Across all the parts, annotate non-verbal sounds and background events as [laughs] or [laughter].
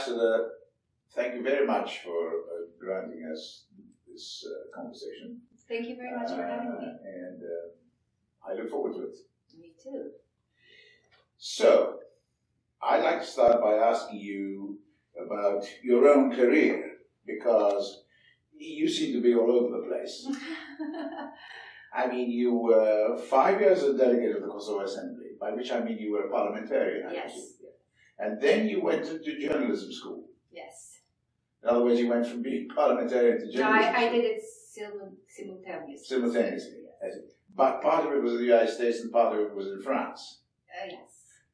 Ambassador, thank you very much for uh, granting us this uh, conversation. Thank you very much for having me. Uh, and uh, I look forward to it. Me too. So, I'd like to start by asking you about your own career because you seem to be all over the place. [laughs] I mean, you were five years a delegate of the Kosovo Assembly, by which I mean you were a parliamentarian. Yes. And then you went to, to journalism school. yes. In other words, you went from being parliamentarian to No, journalism. I, I did it sim- simultaneously. Simultaneously. Yes. But part of it was in the United States and part of it was in France. Uh, yes.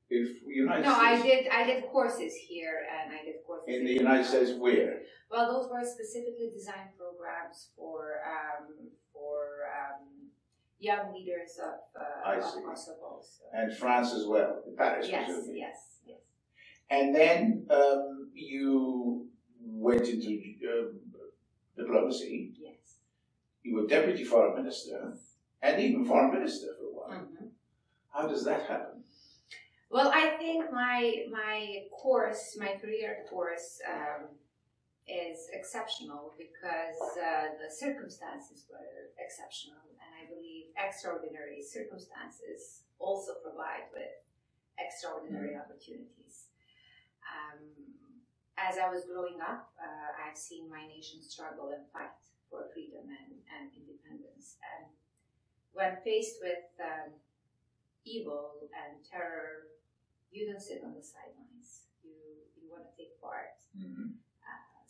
In United No, I did. I did courses here, and I did courses In the United States, where? Well, those were specifically designed programs for um, for um, young leaders of, uh, I of. Kosovo. So. And France as well, in Paris, Yes, presumably. yes, yes. And then um, you went into uh, diplomacy. Yes. You were deputy foreign minister and even foreign minister for a while. Mhm. How does that happen? Well, I think my my course, my career course, um, is exceptional because uh, the circumstances were exceptional, and I believe extraordinary circumstances also provide with extraordinary opportunities. Um, as I was growing up, uh, I've seen my nation struggle and fight for freedom and, and independence, and when faced with um, evil and terror, you don't sit on the sidelines. You you want to take part.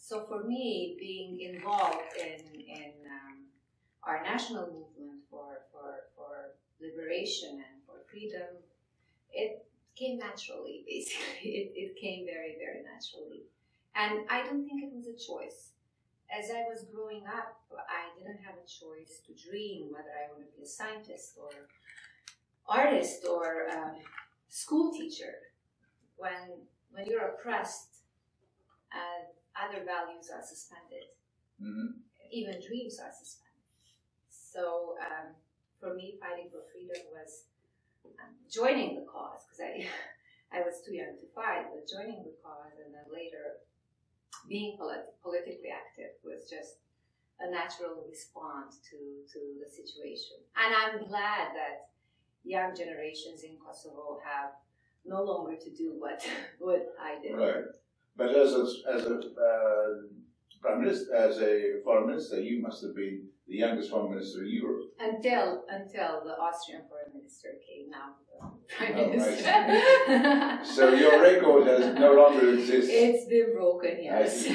So for me, being involved in in um, our national movement for, for for liberation and for freedom, it came naturally. [laughs] Basically, it, it came very very naturally, and I don't think it was a choice. As I was growing up, I didn't have a choice to dream whether I want to be a scientist or artist or um, school teacher. When when you're oppressed, and other values are suspended, hmm even dreams are suspended. So um, for me, fighting for freedom was joining the cause because I [laughs] I was too young to fight, but joining the cause and then later being polit- politically active was just a natural response to, to the situation. And I'm glad that young generations in Kosovo have no longer to do what [laughs] what I did. Right. But as a, as a uh, prime minister, as a foreign minister, you must have been the youngest foreign minister in Europe. Until until the Austrian foreign minister came now, the oh, prime Oh, minister. [laughs] [laughs] So your record has no longer exists. it's been broken, yes.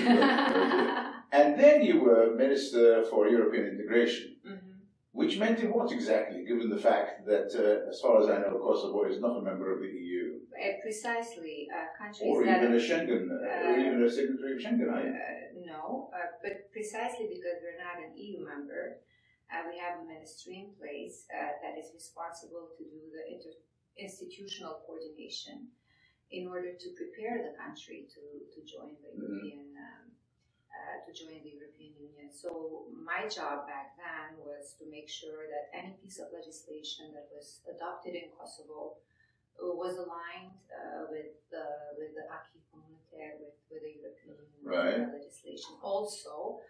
And then you were Minister for European Integration. Which meant in what exactly, given the fact that, uh, as far as I know, Kosovo is not a member of the EU, Uh, precisely, uh, countries or that even a Schengen, uh, or Uh, even a signatory of Schengen, are you? Uh, no, uh, but precisely because we're not an EU member, uh, we have a ministry in place uh, that is responsible to do the inter- institutional coordination in order to prepare the country to, to join the Mhm. European um, uh, to join the European Union. So my job back then was to make sure that any piece of legislation that was adopted in Kosovo uh, was aligned uh, with the with the acquis communautaire, with, with the European Union Right. uh, legislation. Also,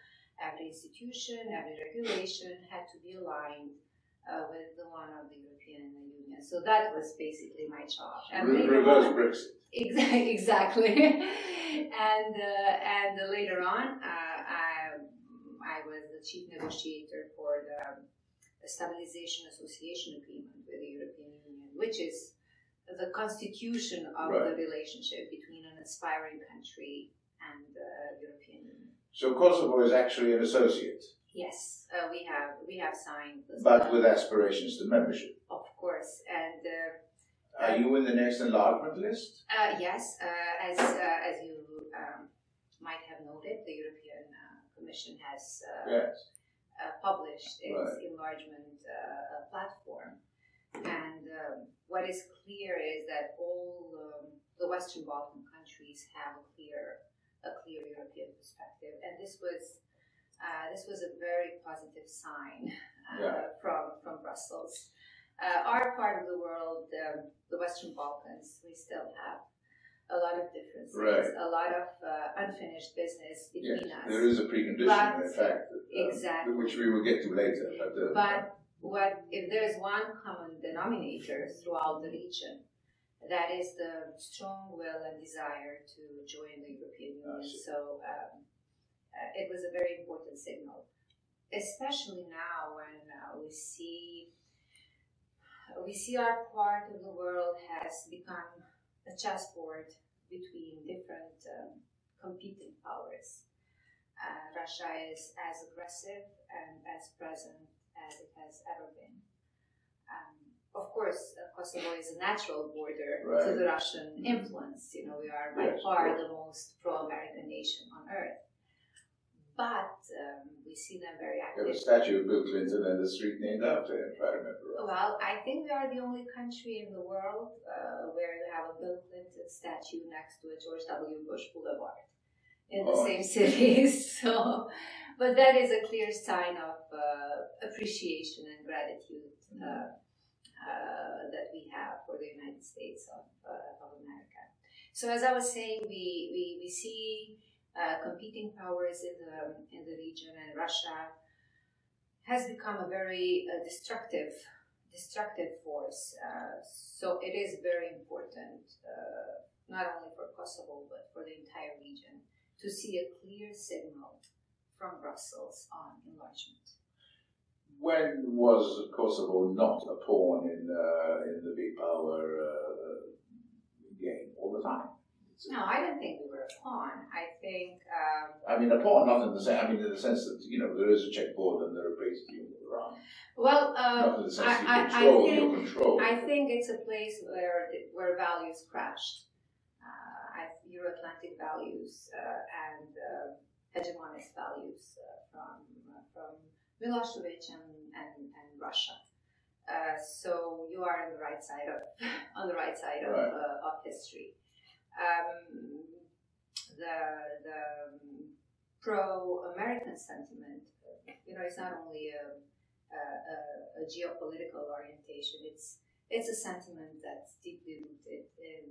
every institution, every regulation had to be aligned uh, with the one of the European Union. So that was basically my job. And reverse on- Brexit. Exactly, [laughs] exactly. and uh, and later on, uh, I I was the chief negotiator for the Stabilization Association Agreement with the European Union, which is the constitution of Right. the relationship between an aspiring country and the European Union. So Kosovo is actually an associate, Yes, uh, we have we have signed but with aspirations to membership. of course, and. Uh, Are you in the next enlargement list? Uh, yes, uh, as uh, as you um, might have noted, the European uh, Commission has uh, Yes. uh, published its Right. enlargement platform, and um, what is clear is that all um, the Western Balkan countries have a clear a clear European perspective, and this was. Uh, this was a very positive sign uh, Yeah. from from Brussels. Uh, our part of the world, um, the Western Balkans, we still have a lot of differences, Right. a lot of uh, unfinished business between Yes, us. there is a precondition, But- in fact, um, Exactly. which we will get to later. But, uh, But what if there's one common denominator throughout the region, that is the strong will and desire to join the European Union. So um, uh, it was a very important signal, especially now when uh, we see we see our part of the world has become a chessboard between different um, competing powers. Uh, Russia is as aggressive and as present as it has ever been. Um, of course, uh, Kosovo is a natural border to the Russian influence. You know, we are by Yes, far course. the most pro-American nation on earth. But um, we see them very you have a statue of Bill Clinton and a street named after him, if I remember right. Well, I think we are the only country in the world uh, where you have a Bill Clinton statue next to a George W. Bush Boulevard in the Oh. same city. [laughs] so, but that is a clear sign of uh, appreciation and gratitude uh, uh, that we have for the United States of, uh, of America. So, as I was saying, we we, we see competing powers in the in the region, and Russia has become a very uh, destructive destructive force. Uh, so it is very important, uh, not only for Kosovo but for the entire region, to see a clear signal from Brussels on enlargement. When was Kosovo not a pawn in uh, in the big power uh, game all the time? No, I don't think we were a pawn. I think um, I mean, a pawn, not in the sense. I mean, in the sense that you know there is a checkboard and there are places you move around. well. Uh, not in the sense I- I- control think- control. I think it's a place where where values crashed. Uh, I, Euro-Atlantic values uh, and uh, hegemonist values uh, from uh, from Milosevic and and, and Russia. Uh, so you are on the right side of [laughs] on the right side of, Right. uh, of history. Um, the the um, pro-American sentiment, you know, it's not only a, a, a, a geopolitical orientation. It's it's a sentiment that's deeply rooted in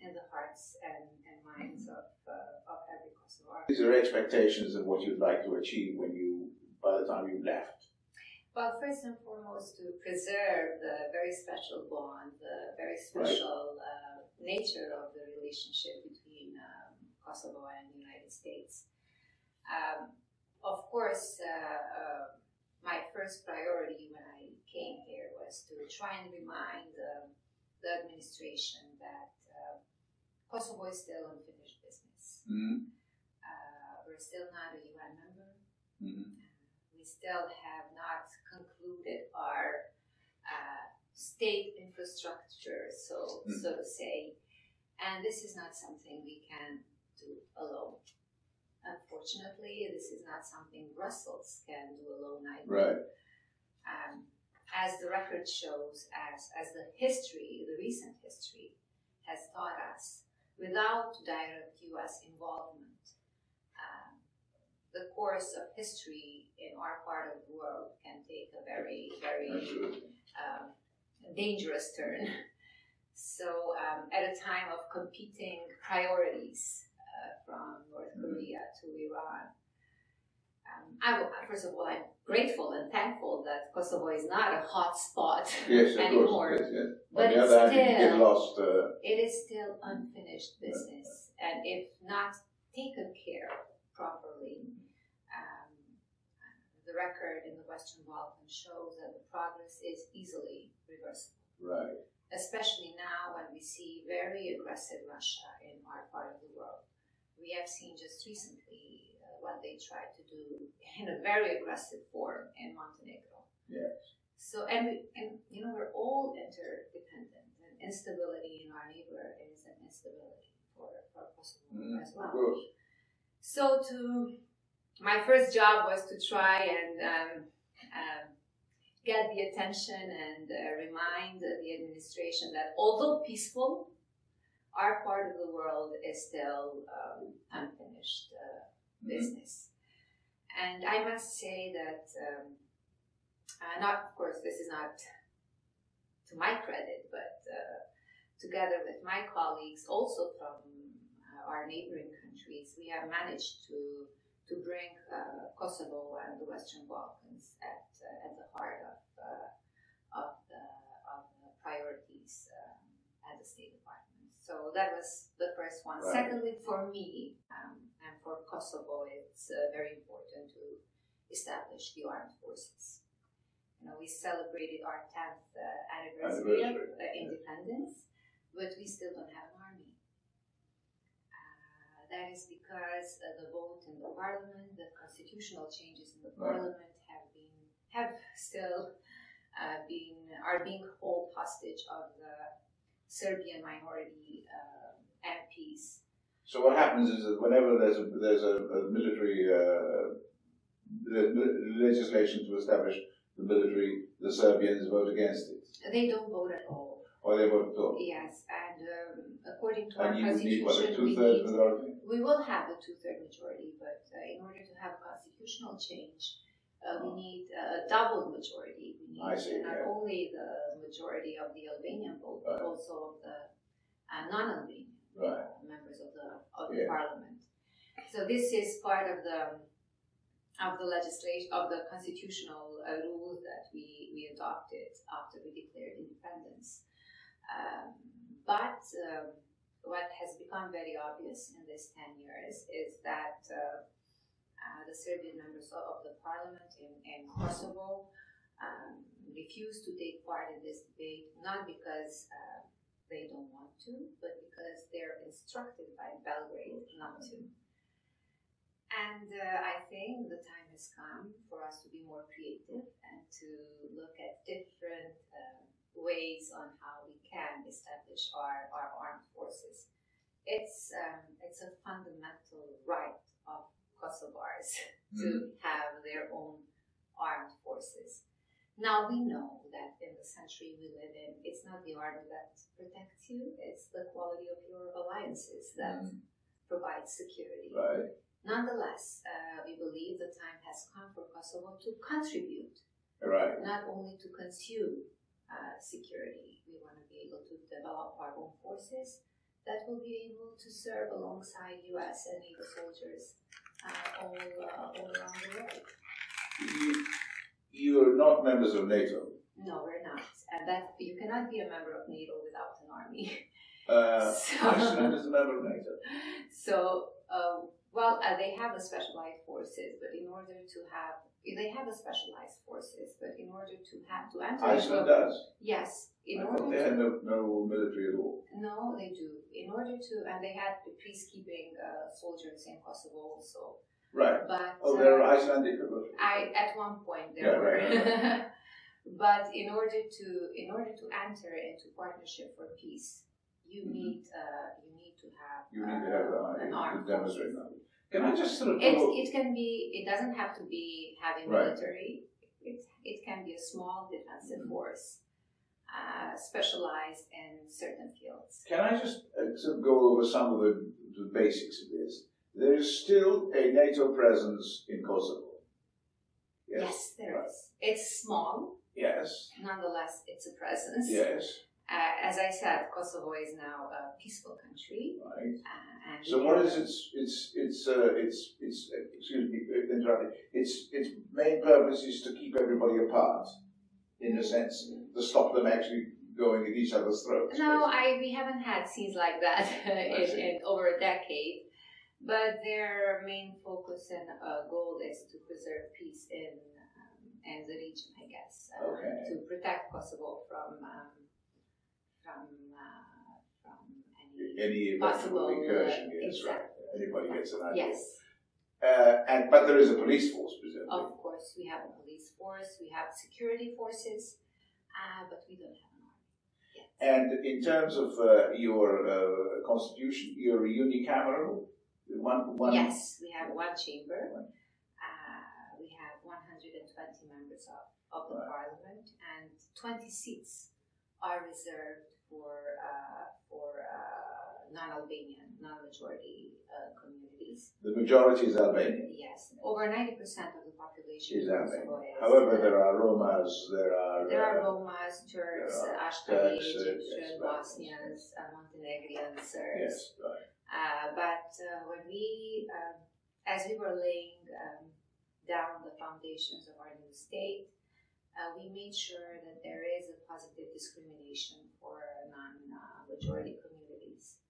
in the hearts and, and minds of uh, of every Kosovar. Is there expectations of what you'd like to achieve when you, by the time you left? Well, first and foremost, to preserve the very special bond, the very special uh, nature of the relationship between um, Kosovo and the United States. Um, of course, uh, uh, my first priority when I came here was to try and remind um, the administration that uh, Kosovo is still unfinished business. Mm-hmm. Uh, we're still not a UN member Mm-hmm. we still have not concluded our state infrastructure, so Mm. so to say, and this is not something we can do alone. Unfortunately, this is not something Brussels can do alone either. Right. Um, as the record shows, as as the history, the recent history, has taught us, without direct U.S. involvement, um, the course of history in our part of the world can take a very, very um, dangerous turn. So, um, at a time of competing priorities uh, from North Mhm. Korea to Iran, um, I will, first of all, I'm grateful and thankful that Kosovo is not a hot spot Yes, anymore. course. Yes, yes. But it's other hand, get still- lost. Uh, It is still unfinished business, and if not taken care of properly, um, the record in the Western Balkans shows that the progress is easily reversible. right. Especially now when we see very aggressive Russia in our part of the world. We have seen just recently uh, what they tried to do in a very aggressive form in Montenegro. Yes. So, and we, and you know, we're all interdependent, and instability in our neighbor is an instability for, for Kosovo Mhm, as well. So, to my first job was to try and um, um, get the attention and uh, remind the administration that although peaceful, our part of the world is still um, unfinished uh, Mhm. business. And I must say that, um, uh, not of course, this is not to my credit, but uh, together with my colleagues, also from uh, our neighboring countries, we have managed to to bring uh, Kosovo and the Western Balkans at, uh, at the heart of, uh, of, the, of the priorities um, at the State Department. So that was the first one. Right. Secondly, for me um, and for Kosovo, it's uh, very important to establish the armed forces. You know, we celebrated our 10th uh, anniversary, Anniversary, of uh, independence, but we still don't have that is because uh, the vote in the parliament, the constitutional changes in the parliament have been have still uh, been are being held hostage of the Serbian minority uh, MPs. So what happens is that whenever there's a there's a, a military uh, le- le- legislation to establish the military, the Serbians vote against it, They don't vote at all. or they vote at all. Yes, and um, according to our And you would need what constitution, we thirds need majority. We will have a two-third majority, but uh, in order to have a constitutional change, uh, we need a double majority. We need see, not yeah. only the majority of the Albanian vote, but also of the uh, non-Albanian Right. members of the of the parliament. So this is part of the of the legislation of the constitutional uh, rules that we, we adopted after we declared independence. Um, but um, what has become very obvious in these 10 years is that uh, uh, the Serbian members of, the parliament in, in Kosovo um, refuse to take part in this debate, not because uh, they don't want to, but because they're instructed by Belgrade not to. And uh, I think the time has come for us to be more creative and to look at different uh, ways on how we can establish our, our armed forces. It's, um, it's a fundamental right of Kosovars [laughs] to have their own armed forces. Now we know that in the century we live in, it's not the army that protects you, it's the quality of your alliances that Mm. provides security. Right. Nonetheless, uh, we believe the time has come for Kosovo to contribute, Right. not only to consume uh, security. We want to be able to develop our own forces that will be able to serve alongside U.S. and NATO soldiers uh, all, uh, all around the world. You, you're not members of NATO. No, we're not, and that you cannot be a member of NATO without an army. Uh, [laughs] So- Iceland is a member of NATO. [laughs] So, uh, well, uh, they have a specialized forces, but in order to have, they have a specialized forces, but in order to have to enter, Iceland a- does. yes, in I order they to, had no, no military at all. no, they do. In order to, and they had the peacekeeping uh, soldiers in Kosovo also, Right. but Oh, there uh, are Icelandic. I at one point Yeah, were. right, [laughs] but in order to in order to enter into partnership for peace, you Mhm. need uh, you need to have You need to have uh, uh, an to demonstrate that. Can I just sort of It, it can be it doesn't have to be having Right. military. It, it can be a small defensive Mhm. force, uh, specialized in certain fields. Can I just uh, sort of go over some of the, the basics of this? There is still a NATO presence in Kosovo. Yes, there is. It's small, Yes. nonetheless, it's a presence. Yes. Uh, as I said, Kosovo is now a peaceful country, Right. uh, and So what have- its its its uh, its its uh, excuse me uh, interrupting. Its its main purpose is to keep everybody apart, in a sense, to stop them actually going at each other's throats. No, I we haven't had scenes like that [laughs] in, in over a decade. But their main focus and uh, goal is to preserve peace in um, in the region, I guess, uh, Okay. to protect Kosovo from um, from uh, from any Any possible uh, yes, right. Anybody gets an idea. Yes, Uh, and but there is a police force, presumably. of course we have a police force, we have security forces, uh, but we don't have an army. Yet. And in terms of uh, your uh, constitution, you're unicameral. One, one. Yes, we have one chamber. Uh, we have 120 members of, of the Right. parliament, and 20 seats are reserved for uh, for uh, non-Albanian, non-majority uh, communities. The majority is Albanian. Yes, over 90% of the population Is Albanian. However, there are Romas, there are there are uh, Romas, Turks, Ashkali, Turks, uh. Bosnians, uh, Montenegrin, Serbs. yes, right. Uh, but uh, when we, um, as we were laying um, down the foundations of our new state, uh, we made sure that there is a positive discrimination for non-majority communities.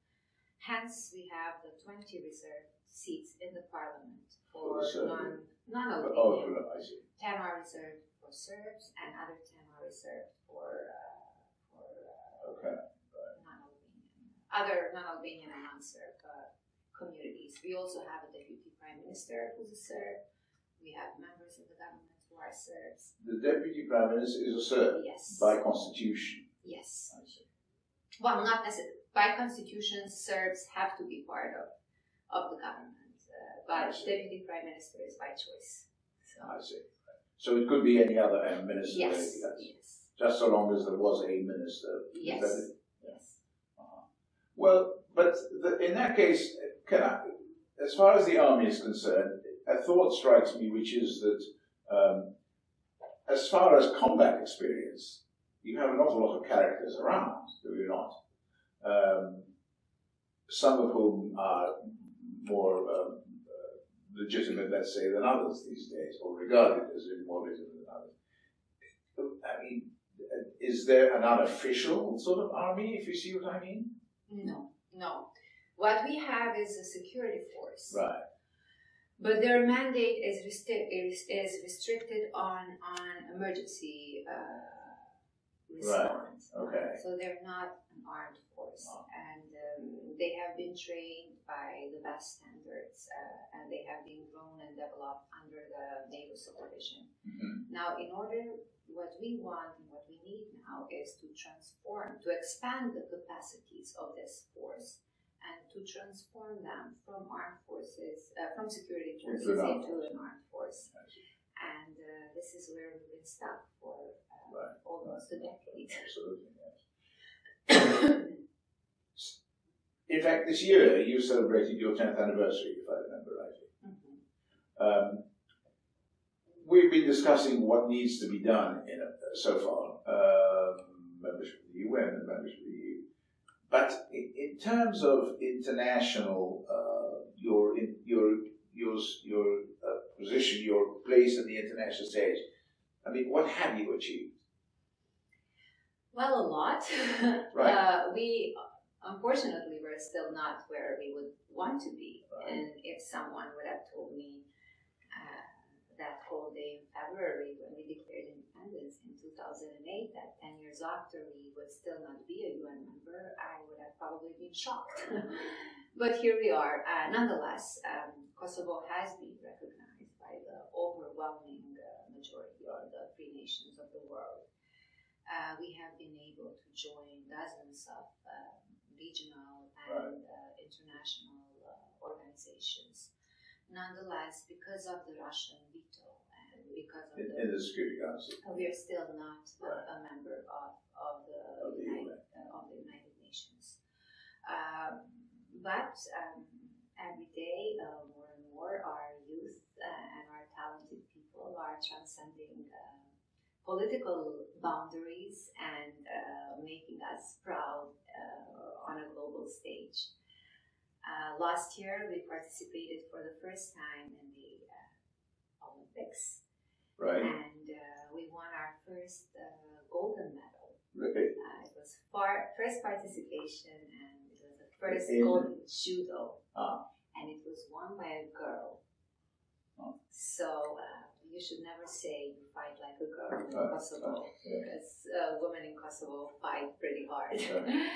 Hence, we have the 20 reserved seats in the parliament For for the Serbian. non, Oh, non-Albanian. I see. 10 are reserved for Serbs, and other 10 are reserved for, uh, for uh, Okay. non-Albanian, other non-Albanian and non-Serb uh, communities. We also have a deputy prime minister who's a Serb. We have members of the government are. The deputy prime minister is a Serb Yes. by constitution. yes. Well, not necessarily. By constitution, Serbs have to be part of, of the government, uh, but deputy prime minister is by choice. So I see. So it could be any other uh, minister. yes, yes. Just so long as there was a minister. Yes, yes. Uh-huh. Well, but the, in that case, can I, as far as the army is concerned, a thought strikes me, which is that um, as far as combat experience, you have an awful lot of characters around, do you not? Um, some of whom are more um, uh, legitimate, let's say, than others these days, or regarded as more legitimate than others. I mean, is there an unofficial sort of army, if you see what I mean? No, no. What we have is a security force. Right. But their mandate is, resti- is, is restricted on on emergency uh, response. okay. So they're not an armed force, Oh. and um, they have been trained by the best standards, uh, and they have been grown and developed under the NATO supervision. Mhm. Now, in order, what we want and what we need now is to transform, to expand the capacities of this force, and to transform them from armed forces, uh, from security forces Into an armed force. an armed force. And uh, this is where we've been stuck for uh, Right. almost a decade. Absolutely, yes. [coughs] In fact, this year you celebrated your 10th anniversary, if I remember rightly. Mhm. Um, we've been discussing what needs to be done in it so far, um, membership of the UN membership of the EU. But in, in terms of international, uh, your in, your your your uh, position, your place in the international stage. I mean, what have you achieved? Well, a lot. [laughs] Right. Uh, we, unfortunately, we're still not where we would want to be. Right. And if someone would have told me that whole day in February when we declared independence in 2008, that 10 years after we would still not be a UN member, I would have probably been shocked. [laughs] but here we are. Uh, nonetheless, um, Kosovo has been recognized by the overwhelming uh, majority of the free nations of the world. Uh, we have been able to join dozens of um, regional and uh, international uh, organizations. Nonetheless, because of the Russian veto and because of the in the Security Council. we are still not Right. a member of, of the Of the United, uh, of the United Nations. Um, but um, every day, uh, more and more, our youth uh, and our talented people are transcending uh, political boundaries and uh, making us proud uh, on a global stage. Uh, last year, we participated for the first time in the uh, Olympics Right. and uh, we won our first uh, golden medal. Really? Uh, it was far, first participation, and it was the first In- gold in judo, Ah. and it was won by a girl. Oh. So uh, you should never say you fight like a girl in Right, Kosovo, yeah. because uh, women in Kosovo fight pretty hard. [laughs]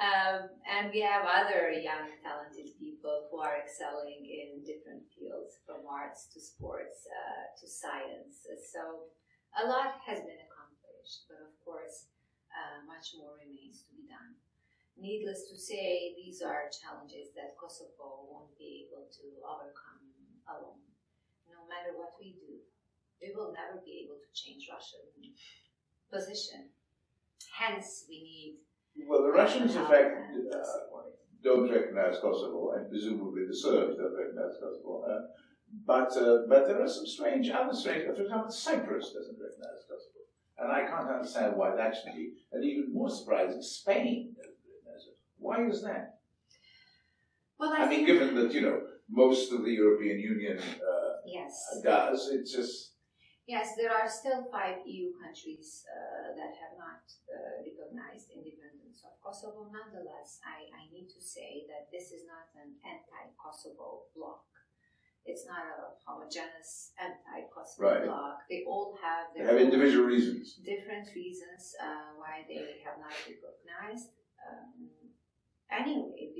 Um, and we have other young, talented people who are excelling in different fields, from arts to sports uh, to science. So a lot has been accomplished, but of course, uh, much more remains to be done. Needless to say, these are challenges that Kosovo won't be able to overcome alone. Matter what we do, we will never be able to change Russia's position. Hence, we need Well, the Russians, in fact, uh, don't recognize Kosovo, and presumably the Serbs don't recognize Kosovo. Uh, but uh, but there are some strange, other strange. For example, Cyprus doesn't recognize Kosovo, And I can't understand why that should be. And even more surprising, Spain doesn't recognize it. Why is that? Well, I, I mean, given that, you know, most of the European Union uh, yes, does, it's just, yes, there are still five EU countries uh, that have not uh, recognized independence of Kosovo. Nonetheless, I, I need to say that this is not an anti-Kosovo bloc. It's not a homogeneous anti-Kosovo Right. bloc. They all have they have individual reasons. different reasons uh, why they have not recognized. Um, anyway,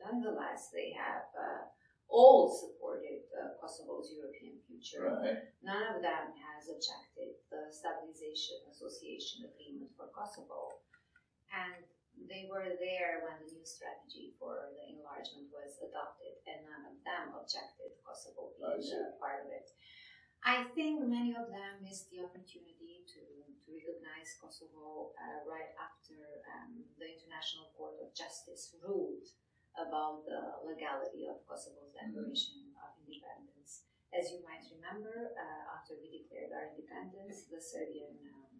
nonetheless, they have uh, all supported uh, Kosovo's European future. Right. None of them has objected the Stabilization Association Agreement for Kosovo, and they were there when the new strategy for the enlargement was adopted, and none of them objected Kosovo being a part of it. I think many of them missed the opportunity to, to recognize Kosovo uh, right after um, the International Court of Justice ruled about the legality of Kosovo's declaration of independence. As you might remember, uh, after we declared our independence, the Serbian um,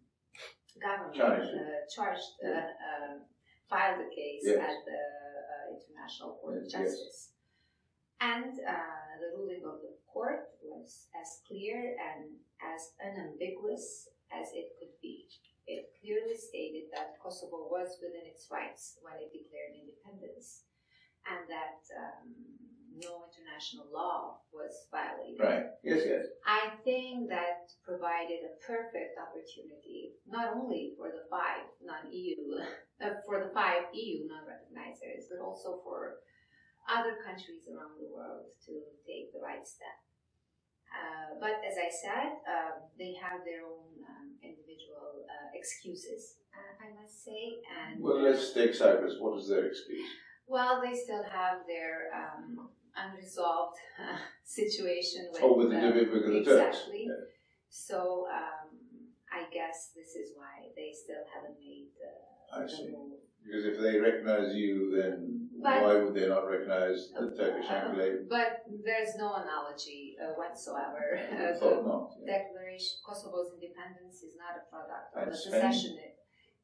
government Charged uh, charged, uh, um, filed the case Yes. at the uh, International Court of yes. Justice. And uh, the ruling of the court was as clear and as unambiguous as it could be. It clearly stated that Kosovo was within its rights when it declared independence, and that um, no international law was violated. Right. Yes, yes. I think that provided a perfect opportunity, not only for the five non-EU, [laughs] uh, for the five EU non-recognizers, but also for other countries around the world to take the right step. Uh, but as I said, um, they have their own um, individual uh, excuses, uh, I must say, and Well, let's take Cyprus. What is their excuse? Well, they still have their um, unresolved uh, [laughs] situation with, Oh, with the, uh, the Turks. exactly. Yeah. So um, I guess this is why they still haven't made uh, I the see. move. Because if they recognize you, then But- why would they not recognize the Turkish Uh. But there's no analogy uh, whatsoever. [laughs] Uh, thought the not. Yeah. declaration, Kosovo's independence is not a product of the secession.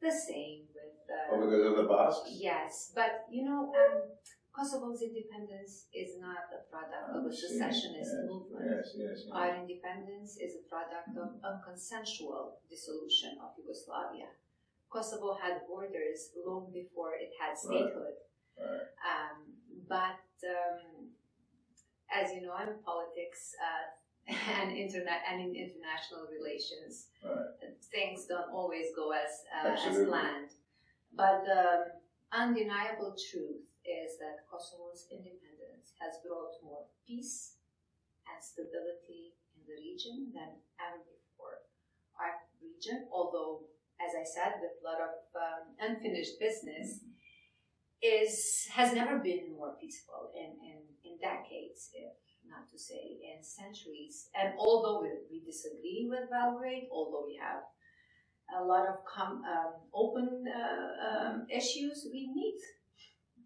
The same Uh, Oh, because of the Basques? Yes, but you know, um, Kosovo's independence is not a product of a secessionist Yeah. movement. Yes, yes. yes. Our independence is a product of unconsensual dissolution of Yugoslavia. Kosovo had borders long before it had statehood. Right. Um, but um, as you know, in politics uh, [laughs] and internet and in international relations, Right. things don't always go as uh, as planned. But the undeniable truth is that Kosovo's independence has brought more peace and stability in the region than ever before. Our region, although, as I said, with a lot of um, unfinished business, is has never been more peaceful in, in, in decades, if not to say in centuries. And although we, we disagree with Belgrade, although we have a lot of um, open uh, um, issues, we meet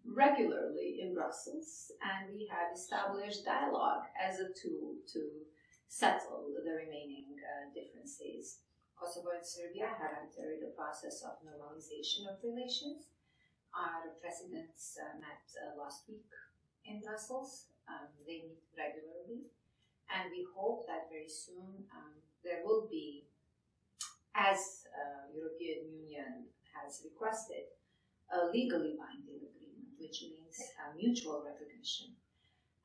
regularly in Brussels and we have established dialogue as a tool to settle the remaining uh, differences. Kosovo and Serbia have entered the process of normalization of relations. Our presidents uh, met uh, last week in Brussels. Um, they meet regularly, and we hope that very soon um, there will be, as uh, European Union has requested, a legally binding agreement, which means mutual recognition,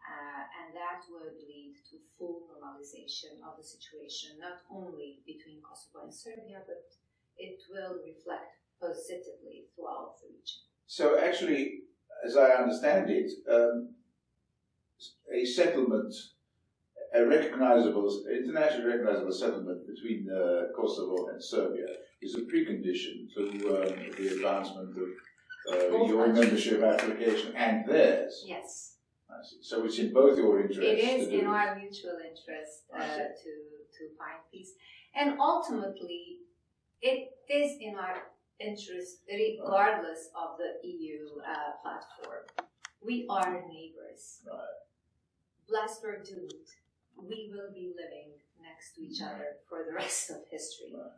uh, and that would lead to full normalization of the situation, not only between Kosovo and Serbia, but it will reflect positively throughout the region. So actually, as I understand it, um, a settlement, a recognizable, internationally recognizable settlement between uh, Kosovo and Serbia is a precondition to um, the advancement of uh, your membership application and theirs. Yes. I see. So it's in both your interests. It is in this. our mutual interest uh, to to find peace, and ultimately, it is in our interest, regardless of the EU uh, platform. We are neighbors. Right. Blessed or doomed, we will be living next to each other for the rest of history. Right.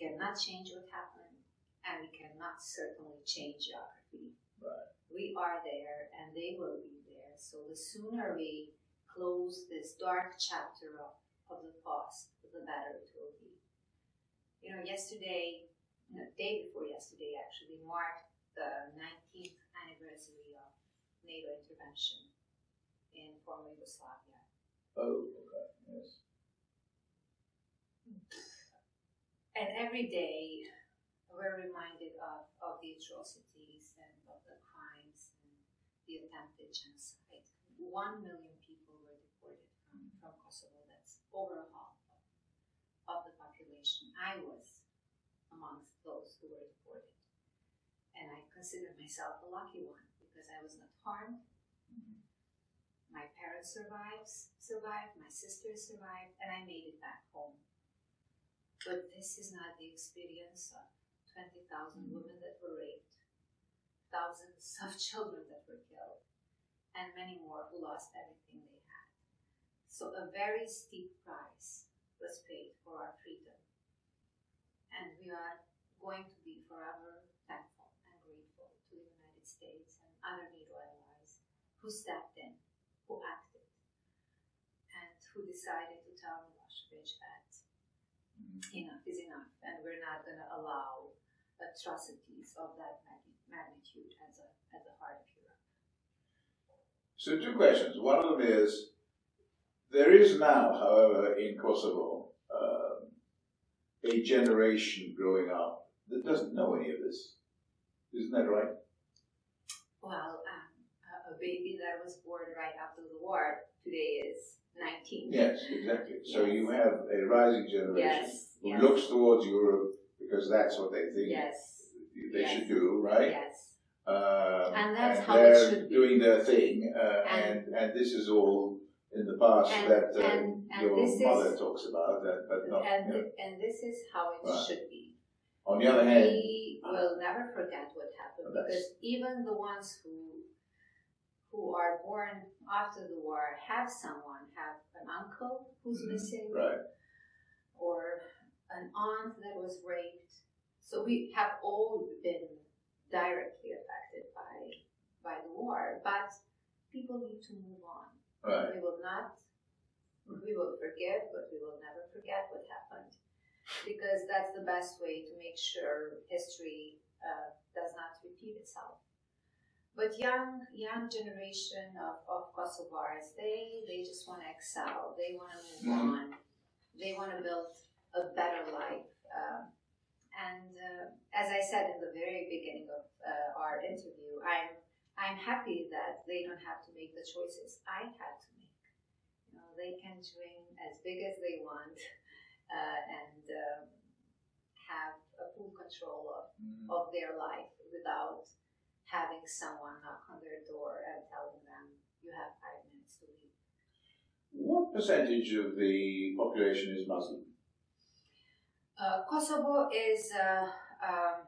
cannot change what happened, and we cannot certainly change geography. Right. We are there, and they will be there. So the sooner we close this dark chapter of, of the past, the better it will be. You know, yesterday, the day before yesterday, actually marked the 19th anniversary of NATO intervention in former Yugoslavia. Oh, okay, yes. And every day we're reminded of, of the atrocities and of the crimes and the attempted genocide. One million people were deported from, from Kosovo. That's over half of, of the population. I was amongst those who were deported. And I consider myself a lucky one because I was not harmed. My parents survived, survived, my sisters survived, and I made it back home. But this is not the experience of 20,000 mm-hmm. women that were raped, thousands of [laughs] children that were killed, and many more who lost everything they had. So a very steep price was paid for our freedom. And we are going to be forever thankful and grateful to the United States and other NATO allies who stepped in, who acted, and who decided to tell Milosevic that enough is enough, and we're not going to allow atrocities of that magnitude as a at the heart of Europe. So, two questions. One of them is there is now, however, in Kosovo, um, a generation growing up that doesn't know any of this. Isn't that right? Well, um, a baby that was born right after war today is 19. Yes, exactly. So you have a rising generation Yes, who yes. looks towards Europe because that's what they think Yes, they yes. should do, right? yes. Um, And that's and how it they're should be. doing their thing, uh, And- and, and this is all in the past And- that uh, your this is- mother talks about, that, but not. And, you know. and this is how it Right. should be. On the other hand, we will never forget what happened because even the ones who who are born after the war have someone, have an uncle who's Mhm. missing, right, or an aunt that was raped. So we have all been directly affected by by the war, but people need to move on. right. We will not, we will forgive, but we will never forget what happened. Because that's the best way to make sure history uh, does not repeat itself. But young, young generation of, of Kosovars, they, they just want to excel. They want to move Mhm. on. They want to build a better life. Um, and uh, as I said in the very beginning of uh, our interview, I'm I'm happy that they don't have to make the choices I had to make. You know, they can dream as big as they want uh, and um, have a full control of, Mm. of their life without having someone knock on their door and telling them, you have five minutes to leave. What percentage of the population is Muslim? Uh, Kosovo is, uh, um,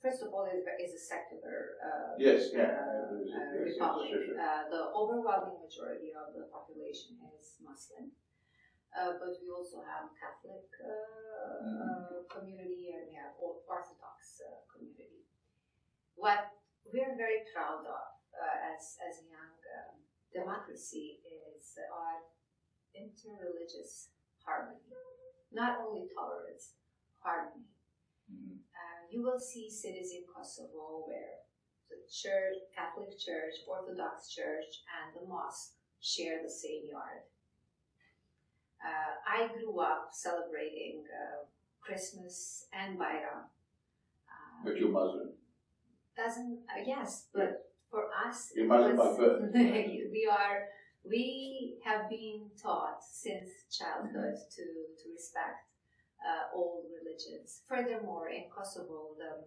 first of all, is, is a secular uh, Yes, yeah. uh, Yes, uh, yes, republic. sure, sure. Uh, the overwhelming majority of the population is Muslim, uh, but we also have Catholic uh, community and we have Orthodox uh, community. What we're very proud of uh, as as a young um, democracy is our interreligious harmony, not only tolerance, harmony. Mhm. Uh, you will see cities in Kosovo where the church, Catholic Church, Orthodox Church, and the mosque share the same yard. Uh, I grew up celebrating uh, Christmas and Bayram. But you're Muslim. Doesn't uh, yes, but for us, was- [laughs] we are we have been taught since childhood to to respect uh, all religions. Furthermore, in Kosovo, the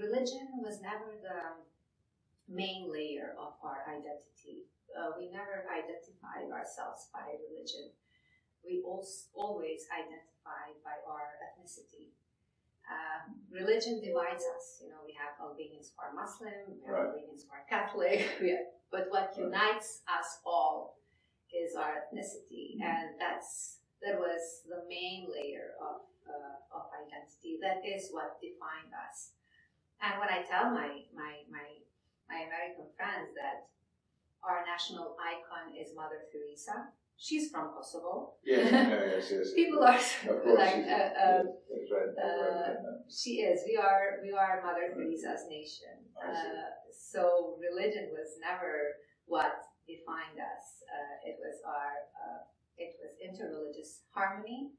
religion was never the main layer of our identity. Uh, we never identified ourselves by religion. We als- always identified by our ethnicity. Uh, religion divides us. You know, we have Albanians who are Muslim, we have Right. Albanians who are Catholic. [laughs] Have, but what unites us all is our ethnicity, Mhm. and that's that was the main layer of uh, of identity. that is what defined us. And when I tell my my my my American friends that our national icon is Mother Teresa, she's from Kosovo. Yes, yes, yes. People are like, uh, uh, right, uh, she is. We are we are Mother Teresa's nation. Uh, so religion was never what defined us. Uh, it was our uh, it was interreligious harmony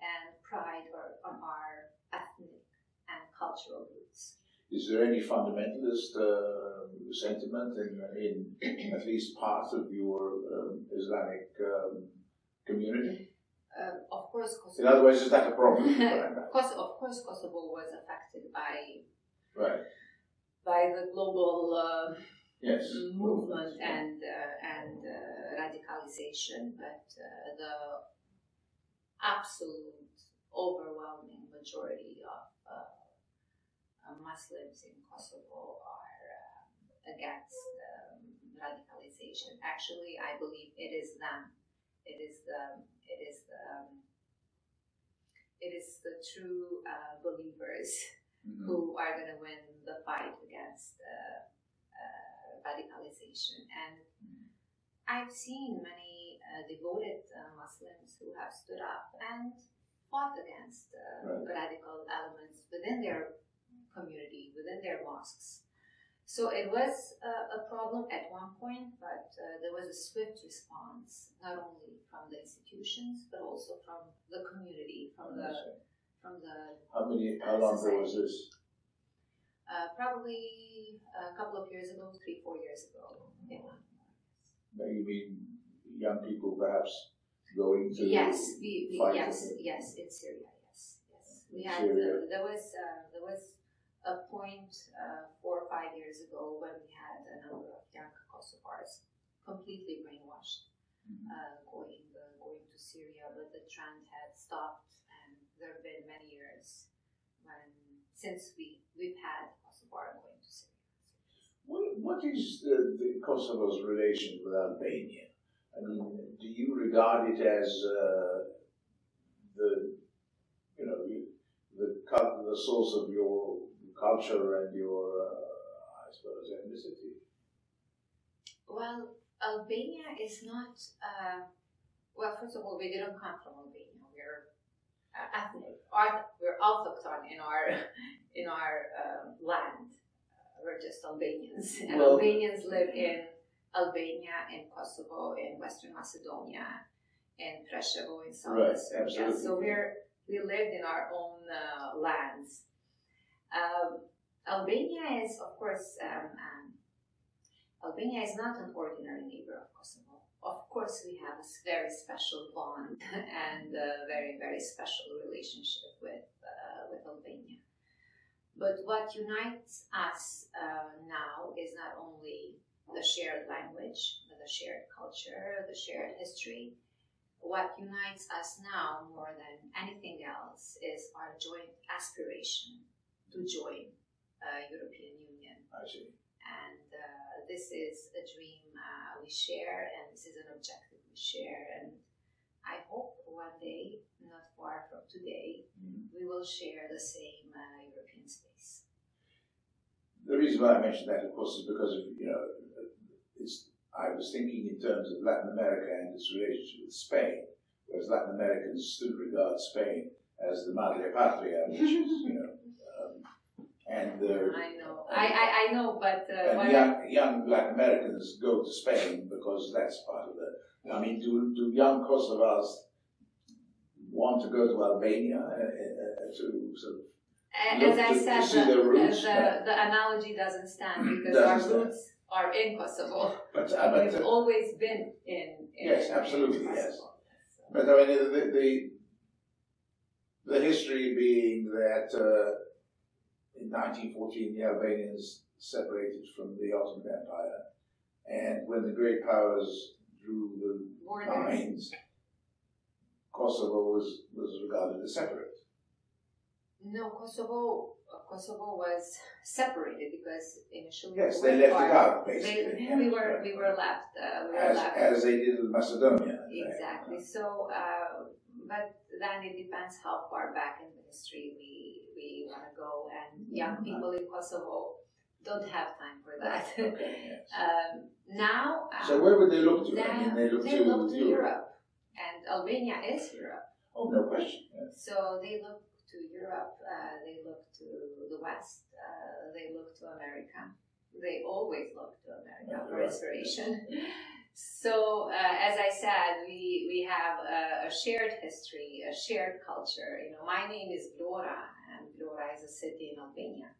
and pride or, on our ethnic and cultural roots. Is there any fundamentalist uh, sentiment in, in at least part of your um, Islamic um, community? Um, of course, In other words, is that a problem? [laughs] Of course, Kosovo was affected by right. by the global uh, Yes. movement and uh, and uh, radicalization, but uh, the absolute overwhelming majority of Muslims in Kosovo are uh, against um, radicalization. Actually, I believe it is them. It is the it is the um, it is the true uh, believers Mhm. who are going to win the fight against uh, uh, radicalization. And I've seen many uh, devoted uh, Muslims who have stood up and fought against uh, Right. radical elements within their community, within their mosques. So it was uh, a problem at one point, but uh, there was a swift response, not only from the institutions, but also from the community, from the from the How many? How long ago was this? uh, probably a couple of years ago, three, four years ago. Yeah. You mean young people perhaps going to Yes, we, we yes, yes, in Syria, yes, yes. We In had Syria. there was uh, there was a point uh, four or five years ago when we had a number of young Kosovars completely brainwashed Mhm. uh, going uh, going to Syria, but the trend had stopped, and there have been many years when since we we've had Kosovar going to Syria. What, what is the, the Kosovo's relation with Albania? I mean, do you regard it as uh, the, you know, the the source of your culture and your, uh, I suppose, ethnicity? Well, Albania is not. Uh, well, first of all, we didn't come from Albania. We're uh, ethnic. We're autochthon in our [laughs] in our um, land. Uh, we're just Albanians, and Well- Albanians live in Albania, in Kosovo, in Western Macedonia, in Preševo, in South Right, Serbia. So we're we lived in our own uh, lands. Um, Albania is, of course, um, um, Albania is not an ordinary neighbor of Kosovo. Of course, we have a very special bond [laughs] and a very, very special relationship with uh, with Albania. But what unites us uh, now is not only the shared language, the shared culture, the shared history. What unites us now more than anything else is our joint aspiration to join uh, European Union I see. and uh, this is a dream uh, we share, and this is an objective we share. And I hope one day, not far from today, Mhm. we will share the same uh, European space. The reason why I mentioned that, of course, is because of, you know, it's, I was thinking in terms of Latin America and its relationship with Spain, whereas Latin Americans still regard Spain as the madre patria, which is, you know, [laughs] um, and uh, I know, I, I, I know, but uh, and young, young Latin Americans go to Spain because that's part of the. I mean, do, do young Kosovars want to go to Albania uh, uh, to sort of as I to- to said, see the, their roots, the, the analogy doesn't stand because Doesn't our stand. roots are in Kosovo. But, uh, but, We've uh, always been in. in Yes, absolutely, Kosovo. yes. But I mean, the, the, the history being that uh, in 1914 the Albanians separated from the Ottoman Empire, and when the great powers drew the Borders. lines, Kosovo was, was regarded as separate. No, Kosovo. Kosovo was separated because initially Yes, we they left part- it out, They, basically. we were we were left. Uh, we were As, left. as they did with Macedonia. Exactly. So, uh, but then it depends how far back in the history we we young people in Kosovo don't have time for that. Okay, yes. [laughs] um, now, uh, so where would they look to? I mean, they look they to look to Europe, and Albania is Europe. Oh, no question. Yes. So they look to Europe, uh, they look to the West, uh, they look to America. They always look to America Yeah, for inspiration. [laughs] So, uh, as I said, we, we have a, a shared history, a shared culture. You know, my name is Vlora, and is a city in Albania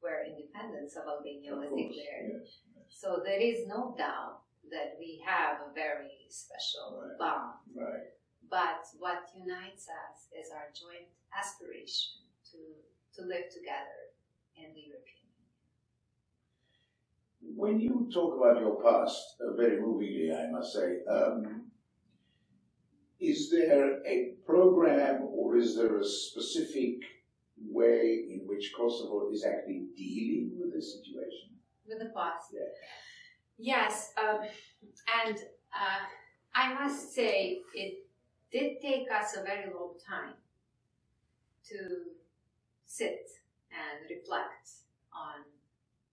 where independence of Albania Of was course, declared. yes. So there is no doubt that we have a very special Right. bond. Right. But what unites us is our joint aspiration to, to live together in the European Union. When you talk about your past, uh, very movingly, I must say, um, is there a program or is there a specific way in which Kosovo is actually dealing with this situation? With the past. Yeah. Yes, um, and uh, I must say it did take us a very long time to sit and reflect on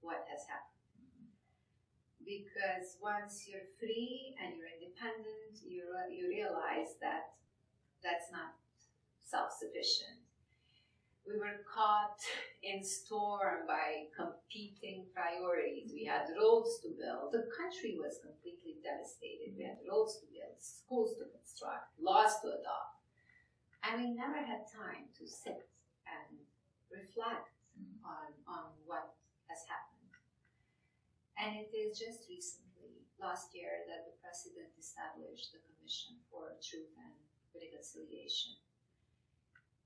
what has happened. Because once you're free and you're independent, you, re- you realize that that's not self sufficient. We were caught [laughs] in storm by competing priorities. We had roads to build. The country was completely devastated. We had roads to build, schools to construct, laws to adopt. And we never had time to sit and reflect mm-hmm. on, on what has happened. And it is just recently, last year, that the President established the Commission for Truth and Reconciliation.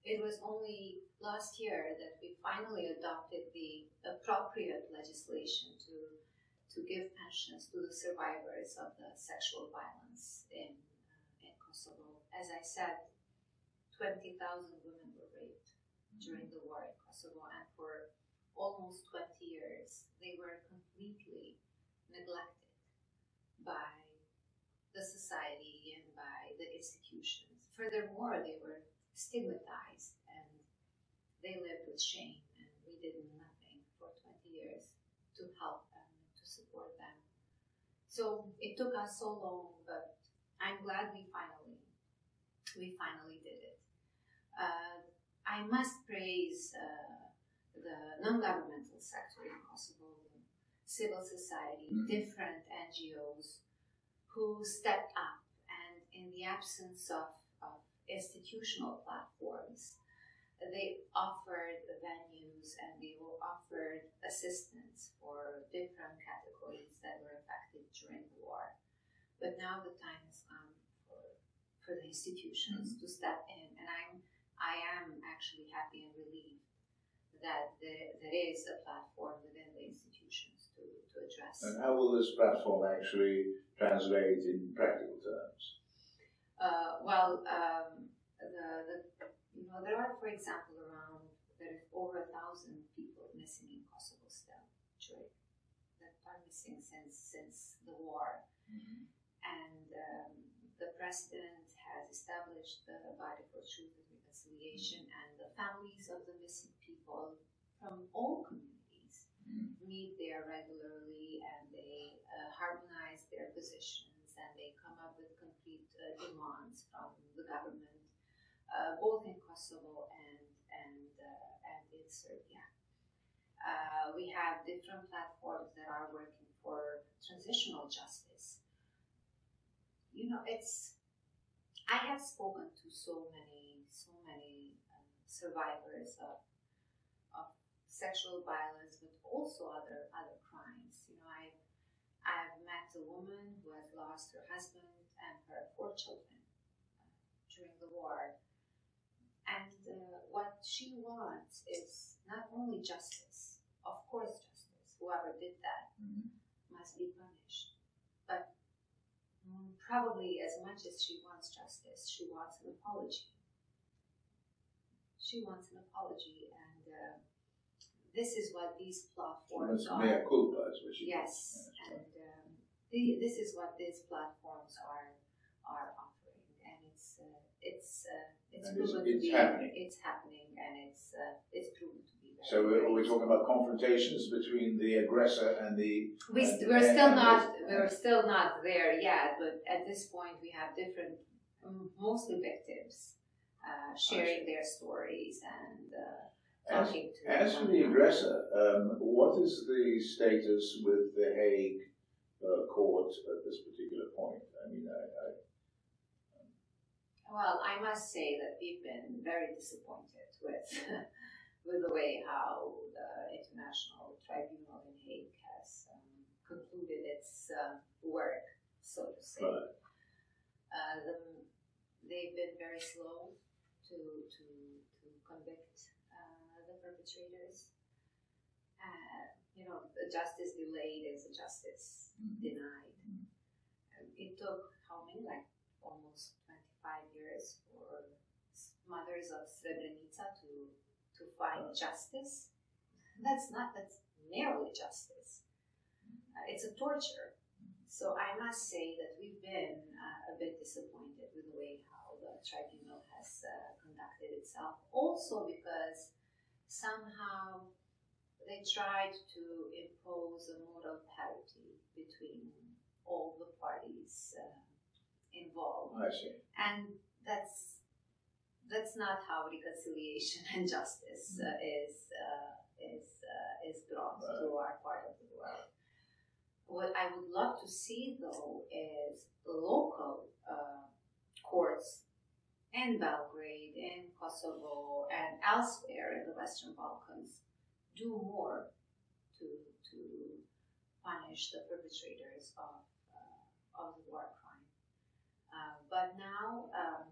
It was only last year that we finally adopted the appropriate legislation to, to give pensions to the survivors of the sexual violence in, uh, in Kosovo. As I said, 20,000 women were raped during the war in Kosovo, and for almost 20 years, they were completely neglected by the society and by the institutions. Furthermore, they were stigmatized and they lived with shame, and we did nothing for 20 years to help them, to support them. So it took us so long, but I'm glad we finally, we finally did it. Uh, I must praise uh, the non-governmental sector in Kosovo, civil society, Mhm. different NGOs who stepped up and in the absence of institutional platforms, they offered venues and they were offered assistance for different categories that were affected during the war. But now the time has come for, for the institutions mm-hmm. to step in, and I'm I am actually happy and relieved that there, there is a platform within the institutions to, to address. And how will this platform actually translate in practical terms? Uh, well, um, the, the, you know, there are, for example, around there are over a thousand people missing in Kosovo still, right? That are missing since since the war, and um, the president has established the Body for Truth and Reconciliation, and the families of the missing people from all communities Mm. meet there regularly and they uh, harmonize their positions and they come up with complete uh, demands from the government, uh, both in Kosovo and and uh, and in Serbia. Uh, we have different platforms that are working for transitional justice. You know, it's. I have spoken to so many, so many uh, survivors of of sexual violence, but also other other crimes. You know, I I've met a woman who has lost her husband and her four children uh, during the war, and uh, what she wants is not only justice, of course, justice. Whoever did that must be punished, but probably as much as she wants justice, she wants an apology. She wants an apology, and uh, this is what these platforms are. culpa is what you Yes, and um, the, this is what these platforms are are offering, and it's uh, it's uh, it's And it's- proven to it's be happening. it's happening, and it's uh, it's proven to be So we're, are talking about confrontations between the aggressor and the We, and- we're and- still not we're still not there yet, but at this point we have different, mostly victims, uh, sharing their stories and uh, As, as for the aggressor, um, what is the status with the Hague uh, court at this particular point? I mean, I, I, Well, I must say that we've been very disappointed with [laughs] with the way how the International Tribunal in Hague has um, concluded its uh, work, so to say. Right. Uh, the, they've been very slow to to to convict perpetrators. Uh, you know, the justice delayed is a justice denied. And it took how many, like almost 25 years for mothers of Srebrenica to to find justice. That's not that's narrowly justice. Uh, it's a torture. So I must say that we've been uh, a bit disappointed with the way how the tribunal has uh, conducted itself. Also because somehow they tried to impose a moral parity between all the parties uh, involved, I see. and that's that's not how reconciliation [laughs] and justice uh, is uh, is uh, is brought to our part of the world. What I would love to see though is the local uh, courts in Belgrade, in Kosovo, and elsewhere in the Western Balkans do more to to punish the perpetrators of uh, of the war crime. Uh, but now, um,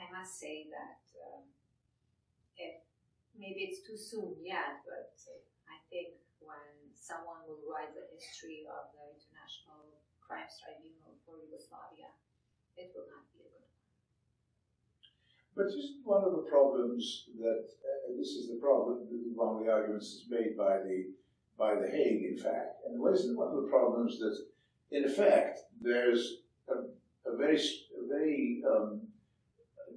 I must say that um, if maybe it's too soon yet, but I think when someone will write the history of the International Crimes Tribunal for Yugoslavia, it will not be a good one. But isn't one of the problems that uh, this is the problem? One of the arguments is made by the by the Hague, in fact, and isn't one of the problems that, in effect, there's a, a very a very um,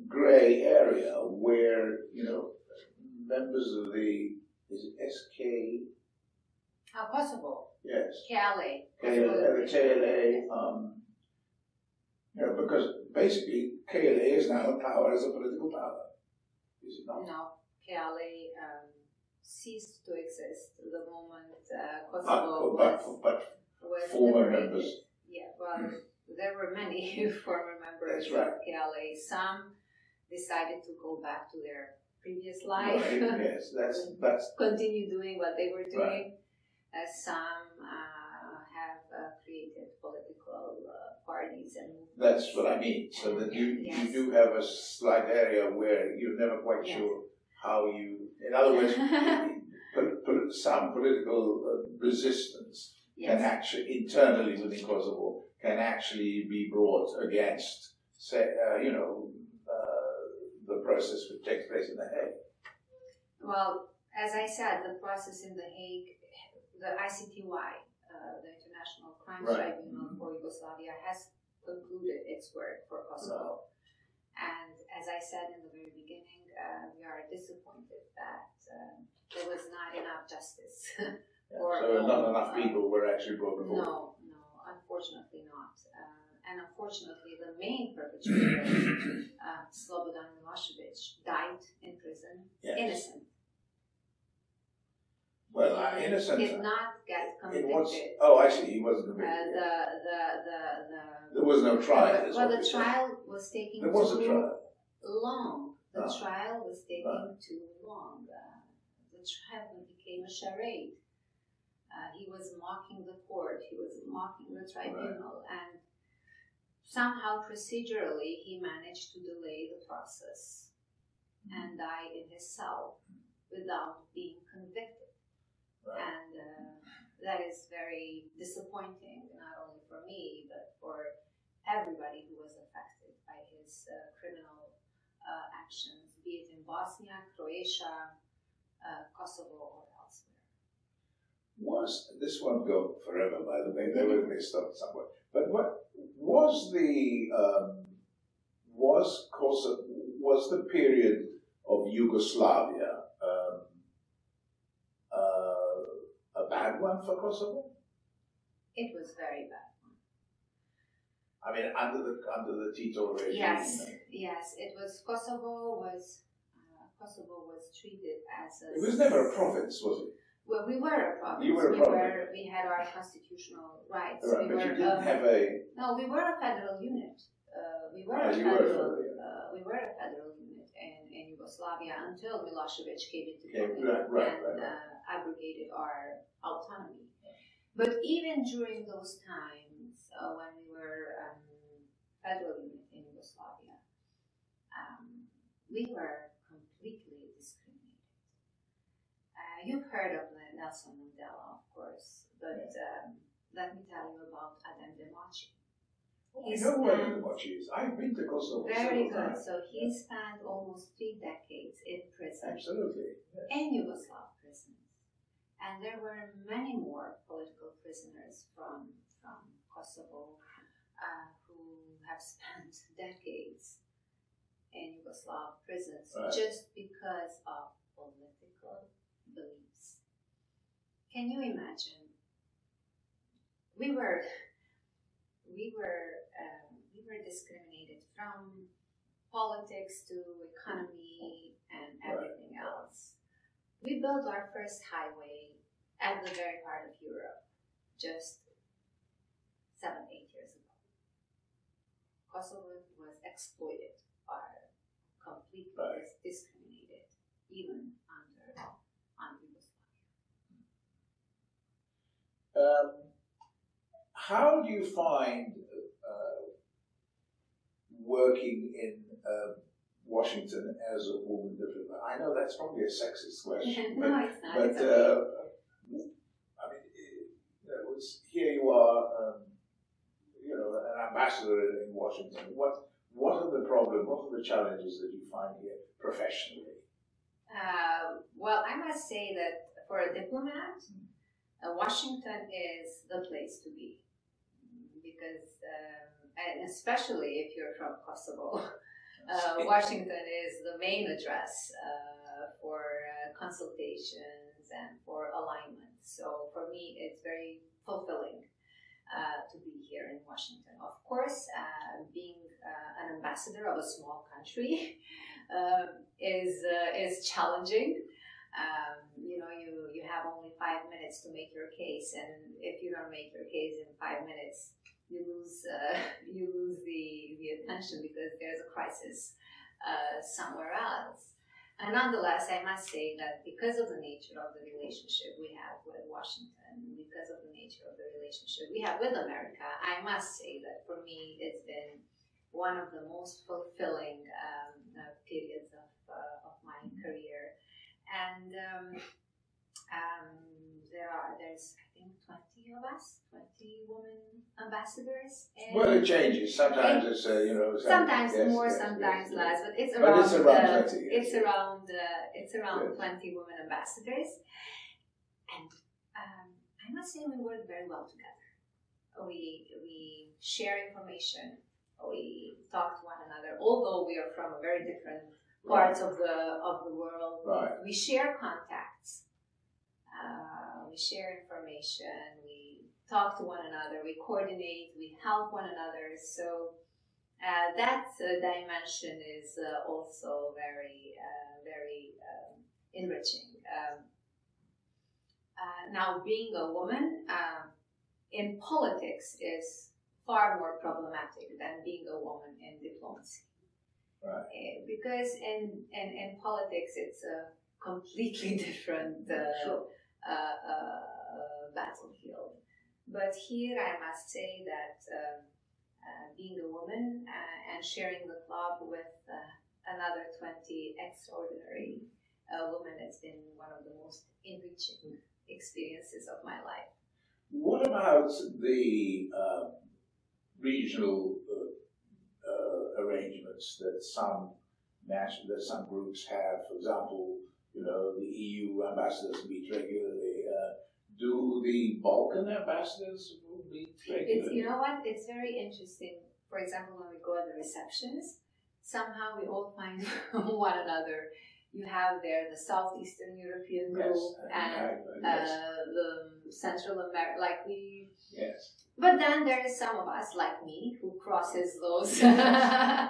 grey area where you know members of the is it SK How possible? yes KLA, KLA um, you know because basically KLA is now a power as a political power, is it not? No, KLA um, ceased to exist the moment uh, But, Kosovo but, was, but was former members. Yeah, well, there were many [laughs] former members That's right. of KLA. Some decided to go back to their previous life, Right, [laughs] yes, that's that's continue doing what they were doing. Uh, some uh, have parties and that's what I mean. So that you Yes. you do have a slight area where you're never quite Yes. sure how you. In other words, [laughs] pol- pol- some political uh, resistance can yes. actually internally within Kosovo can actually be brought against, say, uh, you know, uh, the process which takes place in the Hague. Well, as I said, the process in The Hague, the ICTY, uh, the International Crimes Right. Tribunal for Yugoslavia, has concluded its work for Kosovo. And as I said in the very beginning, uh, we are disappointed that um, there was not enough justice. [laughs] Yeah. So no, not enough uh, people were actually brought before. no, no, unfortunately not. Uh, and unfortunately, the main perpetrator, [coughs] uh, Slobodan Milosevic, died in prison, Yes. innocent. Well, uh, innocent. Did not get It convicted. was. Oh, I see. He wasn't Uh, convicted. the, the, the, the, there was no trial. is well, what the saying. trial was taking There was a too trial. long. The Ah. trial was taking Right. too long. Uh, the trial became a charade. Uh, he was mocking the court. He was mocking the tribunal, and somehow procedurally he managed to delay the process and died in his cell without being convicted. Right. And uh, that is very disappointing, not only for me, but for everybody who was affected by his uh, criminal uh, actions, be it in Bosnia, Croatia, uh, Kosovo, or elsewhere. was this won't go forever by the way there will be stop somewhere but what was the um, was Kosovo, was the period of Yugoslavia bad one for Kosovo? It was very bad. I mean, under the under the Tito regime. Yes, yes, it was Kosovo was uh, Kosovo was treated as a. It was never a province, was it? Well, we were a province. You were a we province. Were, we had our constitutional rights. Right, we but were you didn't a- have a. No, we were a federal unit. Uh, we were Ah, a you were a federal. federal unit. uh, we were a federal unit in, in Yugoslavia until Milosevic came into Came- power right, right, and right, right. Uh, abrogated our autonomy. But even during those times uh, when we were um, federal unit in Yugoslavia, um, we were completely discriminated. Uh, you've heard of Nelson Mandela, of course, but um, let me tell you about Adem Demaci. I He's know where watch is. I've been to Kosovo Very good. times. So he spent almost three decades in prison, Absolutely. in Yugoslav prisons. And there were many more political prisoners from, from Kosovo uh, who have spent [laughs] decades in Yugoslav prisons Right. just because of political beliefs. Can you imagine? We were we were um, we were discriminated from politics to economy and Right. everything else. We built our first highway at the very heart of Europe just seven, eight years ago. Kosovo was exploited or completely Right. discriminated, even under under Yugoslavia. Um, how do you find uh, working in uh, Washington as a woman diplomat? I know that's probably a sexist question, but, no, it's not. but it's uh. I mean, it, it was, here you are, um, you know, an ambassador in Washington. What what are the problems? What are the challenges that you find here professionally? Uh, well, I must say that for a diplomat, uh, Washington is the place to be because, um, and especially if you're from Kosovo, [laughs] uh, [laughs] Washington is the main address uh, for uh, consultations and for alignment. So for me, it's very fulfilling uh, to be here in Washington. Of course, uh, being uh, an ambassador of a small country [laughs] um, is uh, is challenging. Um, you know, you you have only five minutes to make your case, and if you don't make your case in five minutes, you lose uh, [laughs] you lose the the attention because there's a crisis uh, somewhere else. And nonetheless, I must say that because of the nature of the relationship we have with Washington, because of the nature of the relationship we have with America, I must say that for me, it's been one of the most fulfilling um, uh, periods of, uh, of my career. And um, um, there are there's I think twenty of us, twenty women ambassadors. And Well, it changes. Sometimes it's uh, you know sometimes yes, more, yes, sometimes yes, less, but it's But around. it's around uh, 20, yes, It's around. Uh, it's around Yes. twenty women ambassadors, and um, I must say we work very well together. We we share information. We talk to one another, although we are from a very different parts of the of the world. Right. We share contacts. We share information. We talk to one another. We coordinate. We help one another. So uh, that uh, dimension is uh, also very uh, very um, enriching. Um, uh, now, being a woman um, in politics is far more problematic than being a woman in diplomacy. Right. Uh, because in, in, in politics, it's a completely [laughs] different uh, Sure. Uh, uh, battlefield. But here, I must say that um, uh, being a woman uh, and sharing the club with uh, another 20 extraordinary uh, women has been one of the most enriching experiences of my life. What about the um, regional uh, uh, arrangements that some national, that some groups have? For example, you know, the EU ambassadors meet regularly. Uh, do the Balkan ambassadors meet regularly? It's, you know what? It's very interesting. For example, when we go at the receptions, somehow we all find [laughs] one another you have there the Southeastern European group Yes, and I- I- yes, uh, the Central America, like we. yes. But then there is some of us, like me, who crosses those [laughs] uh,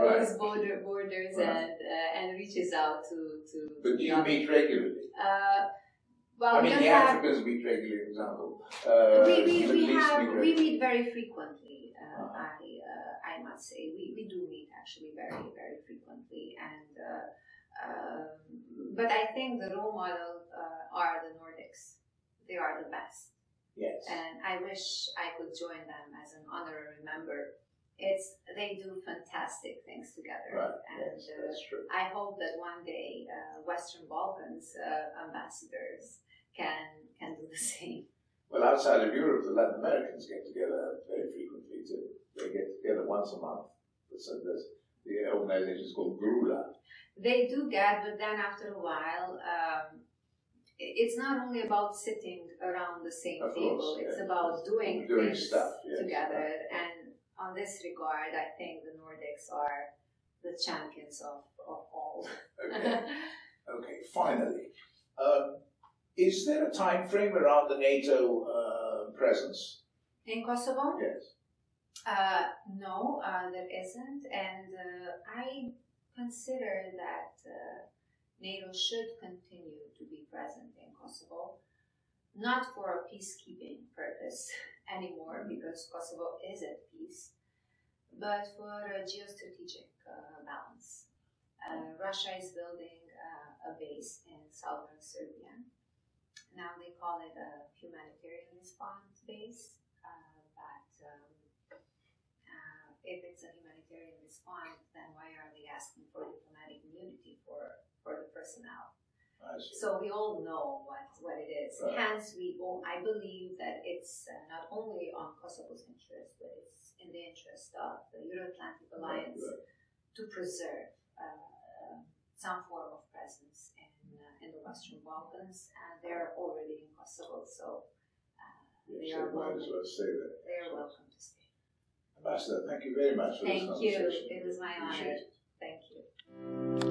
those border borders Right. and uh, and reaches out to to. But do you other- meet regularly? Uh, well, I mean, we the have, Africans meet regularly, for example. Uh, we, we, we have meet we meet very frequently. Uh, Uh-huh. I uh, I must say we, we do meet actually very very frequently, and uh, um, but I think the role model uh, are the Nordics. They are the best, Yes. and I wish I could join them as an honorary member. It's they do fantastic things together, Right. and Yes, uh, that's true. I hope that one day uh, Western Balkans uh, ambassadors can can do the same. Well, outside of Europe, the Latin Americans get together very frequently too. They get together once a month. So there's the organization is called Grula. They do get, but then after a while, um, it's not only about sitting around the same Of table. course, it's yeah. about doing, Doing things stuff, yes. together. And on this regard, I think the Nordics are the champions of, of all. Okay. [laughs] okay. Finally, um, is there a time frame around the NATO uh, presence? In Kosovo, Yes. Uh, no, uh, there isn't, and uh, I consider that uh, NATO should continue to be present in Kosovo, not for a peacekeeping purpose [laughs] anymore, because Kosovo is at peace, but for a geostrategic uh, balance. Uh, Russia is building uh, a base in southern Serbia. Now they call it a humanitarian response base, uh, but um, uh, if it's a humanitarian response, then why are they asking for diplomatic immunity for, for the personnel? So we all know what, what it is. Right. Hence, we all, I believe that it's uh, not only on Kosovo's interest, but it's in the interest of the Euro-Atlantic Alliance Right, to preserve uh, some form of presence in, uh, in the Western Balkans, and they're already in Kosovo, so uh, they Yes, are might as welcome. well. They are welcome to stay. Ambassador, thank you very much for Thank this you. It was my honor. Thank you.